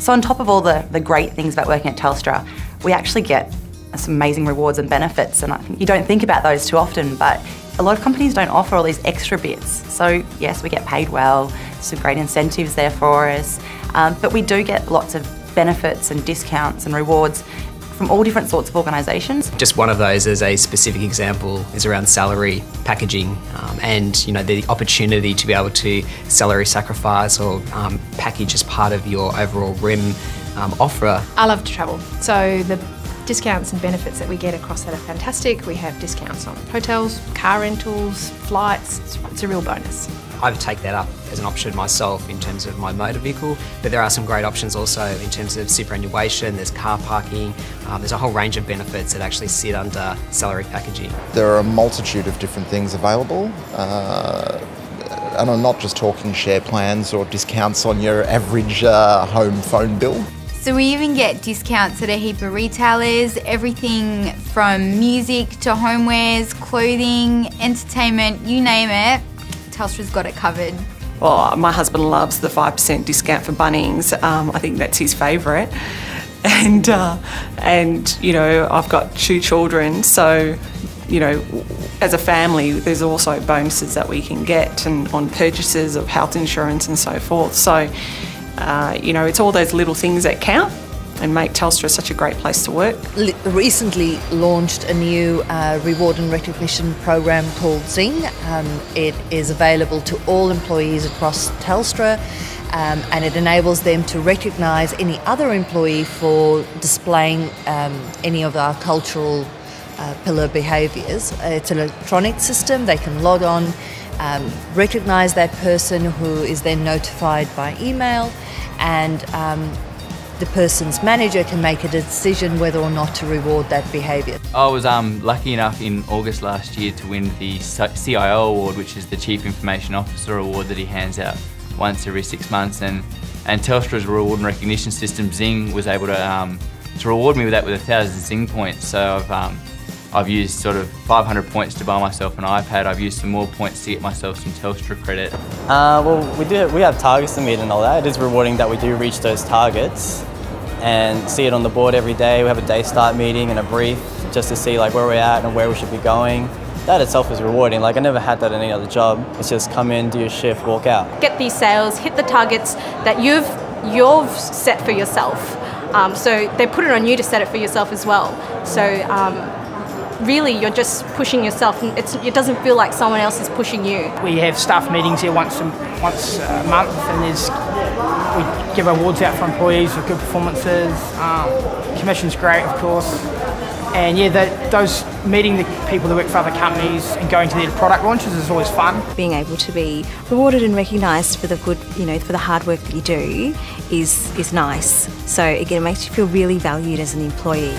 So on top of all the, the great things about working at Telstra, we actually get some amazing rewards and benefits and I think you don't think about those too often but a lot of companies don't offer all these extra bits. So yes, we get paid well, some great incentives there for us, um, but we do get lots of benefits and discounts and rewards from all different sorts of organisations. Just one of those as a specific example is around salary packaging um, and you know the opportunity to be able to salary sacrifice or um, package as part of your overall rem um, offer. I love to travel, so the discounts and benefits that we get across that are fantastic. We have discounts on hotels, car rentals, flights. It's, it's a real bonus. I would take that up as an option myself in terms of my motor vehicle, but there are some great options also in terms of superannuation, there's car parking, um, there's a whole range of benefits that actually sit under salary packaging. There are a multitude of different things available. Uh, and I'm not just talking share plans or discounts on your average uh, home phone bill. So we even get discounts at a heap of retailers, everything from music to homewares, clothing, entertainment, you name it. Telstra's got it covered. Well, my husband loves the 5% discount for Bunnings. Um, I think that's his favourite. And, uh, and, you know, I've got two children, so, you know, as a family, there's also bonuses that we can get and on purchases of health insurance and so forth. So, uh, you know, it's all those little things that count and make Telstra such a great place to work. recently launched a new uh, reward and recognition program called Zing. Um, it is available to all employees across Telstra. Um, and it enables them to recognise any other employee for displaying um, any of our cultural uh, pillar behaviours. It's an electronic system, they can log on, um, recognise that person who is then notified by email, and um, the person's manager can make a decision whether or not to reward that behaviour. I was um, lucky enough in August last year to win the CIO award, which is the Chief Information Officer award that he hands out once every six months. And, and Telstra's reward and recognition system, Zing, was able to, um, to reward me with that with a thousand Zing points. So I've, um, I've used sort of 500 points to buy myself an iPad. I've used some more points to get myself some Telstra credit. Uh, well, we do. We have targets to meet and all that. It is rewarding that we do reach those targets and see it on the board every day. We have a day start meeting and a brief just to see like where we're at and where we should be going. That itself is rewarding. Like I never had that in any other job. It's just come in, do your shift, walk out. Get these sales, hit the targets that you've you've set for yourself. Um, so they put it on you to set it for yourself as well. So um, really you're just pushing yourself and it doesn't feel like someone else is pushing you. We have staff meetings here once a, once a month and there's, we give awards out for employees for good performances. Um, commission's great of course. And yeah, the, those meeting the people that work for other companies and going to their product launches is always fun. Being able to be rewarded and recognised for the good, you know, for the hard work that you do is is nice. So again, it makes you feel really valued as an employee.